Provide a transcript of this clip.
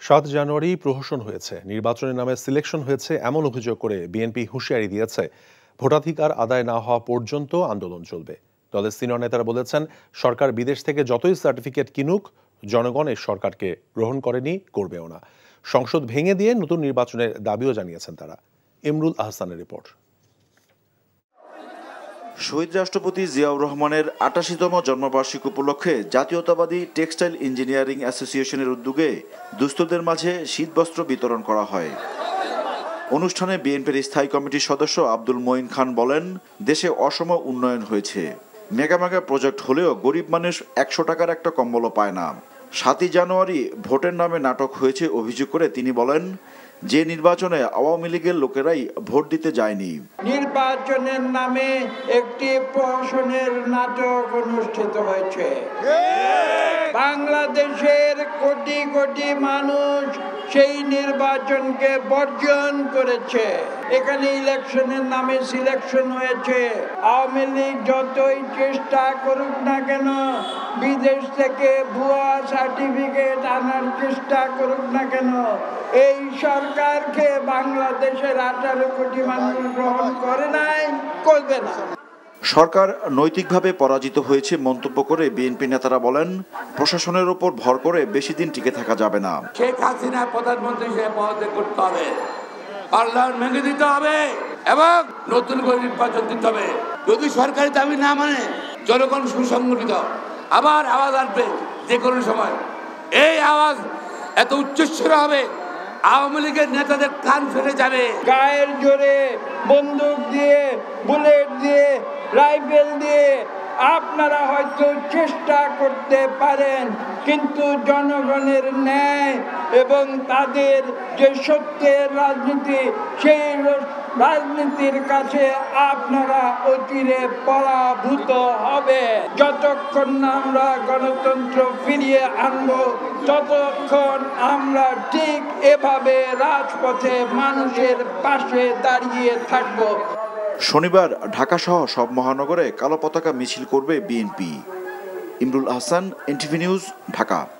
সাত জানুয়ারি প্রহসন হয়েছে। নির্বাচনের নামে সিলেকশন হয়েছে এমন অভিযোগ করে বিএনপি হুঁশিয়ারি দিয়েছে। ভোটাধিকার আদায় না হওয়া পর্যন্ত আন্দোলন চলবে। দলের সিনিয়র নেতারা বলেছেন, সরকার বিদেশ থেকে যতই সার্টিফিকেট কিনুক, জনগণ এই সরকারকে গ্রহণ করেনি, করবেও না। সংসদ ভেঙে দিয়ে নতুন নির্বাচনের দাবিও জানিয়েছেন তারা। ইমরুল আহসানের রিপোর্ট। শহীদ রাষ্ট্রপতি জিয়াউর রহমানের আটাশিতম জন্মবার্ষিকী উপলক্ষে জাতীয়তাবাদী টেক্সটাইল ইঞ্জিনিয়ারিং অ্যাসোসিয়েশনের উদ্যোগে দুস্থদের মাঝে শীতবস্ত্র বিতরণ করা হয়। অনুষ্ঠানে বিএনপির স্থায়ী কমিটির সদস্য আব্দুল মঈন খান বলেন, দেশে অসম উন্নয়ন হয়েছে। মেগা মেগা প্রজেক্ট হলেও গরিব মানুষ একশো টাকার একটা কম্বলও পায় না। সাতই জানুয়ারি ভোটের নামে নাটক হয়েছে অভিযোগ করে তিনি বলেন যে নির্বাচনে আওয়ামী লীগের লোকেরাই ভোট দিতে যায়নি। নির্বাচনের নামে একটি প্রহসনের নাটক অনুষ্ঠিত হয়েছে। বাংলাদেশের কোটি কোটি মানুষ সেই নির্বাচনকে বর্জন করেছে। এখানে ইলেকশনের নামে সিলেকশন হয়েছে। আওয়ামী লীগ যতই চেষ্টা করুক না কেন, বিদেশ থেকে ভুয়া সার্টিফিকেট আনার চেষ্টা করুক না কেন, এই সরকারকে বাংলাদেশের আঠারো কোটি মানুষ গ্রহণ করে নাই, করবে না। সরকার নৈতিকভাবে পরাজিত হয়েছে মন্তব্য করে বিএনপি নেতারা বলেন প্রশাসনের ওপর ভর করে বেশি দিন টিকে থাকা যাবে না। শেখ হাসিনা প্রধানমন্ত্রী হিসেবে পদত্যাগ করতে হবে। পার্লামেন্ট ভেঙে দিতে হবে এবং নতুন করে নির্বাচন দিতে হবে। যদি সরকারি দাবি না মানে জনগণ সুসংগঠিত। আবার আওয়াজ আসবে যে কোনো সময়। এই আওয়াজ এত উচ্চস্বর হবে আওয়ামী লীগের নেতাদের কান ফেলে যাবে। গায়ের জোরে বন্দুক দিয়ে বুলেট দিয়ে রাইফেল দিয়ে আপনারা হয়তো চেষ্টা করতে পারেন, কিন্তু জনগণের ন্যায় এবং তাদের যে সত্যের রাজনীতি, সেই রাজনীতির কাছে আপনারা অচিরে পরাভূত হবে যতক্ষণ না আমরা গণতন্ত্র ফিরিয়ে আনব, ততক্ষণ আমরা ঠিক এভাবে রাজপথে মানুষের পাশে দাঁড়িয়ে থাকব। শনিবার ঢাকা সহ সব মহানগরে কালো পতাকা মিছিল করবে BNP. Imrul Ahsan NTV news, Dhaka.